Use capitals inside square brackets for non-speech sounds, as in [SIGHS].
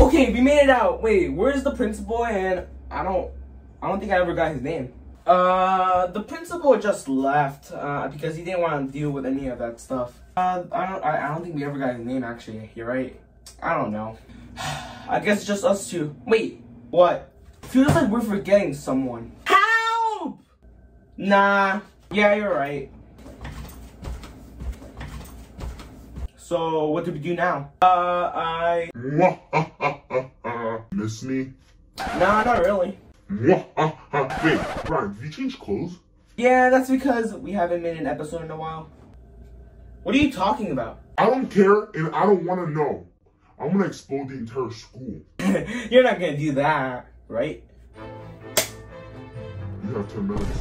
Okay, we made it out. Wait, where's the principal? And I don't, I don't think I ever got his name. Uh, the principal just left uh, because he didn't want to deal with any of that stuff. Uh, I don't, I, I don't think we ever got his name. Actually, you're right. I don't know. [SIGHS] I guess it's just us two. Wait, what? Feels like we're forgetting someone. Help! Nah. Yeah, you're right. So, what do we do now? Uh, I... Miss me? Nah, not really. Wait, Brian, did you change clothes? Yeah, that's because we haven't made an episode in a while. What are you talking about? I don't care and I don't want to know. I'm gonna explode the entire school. [LAUGHS] You're not gonna do that, right? You have 10 minutes.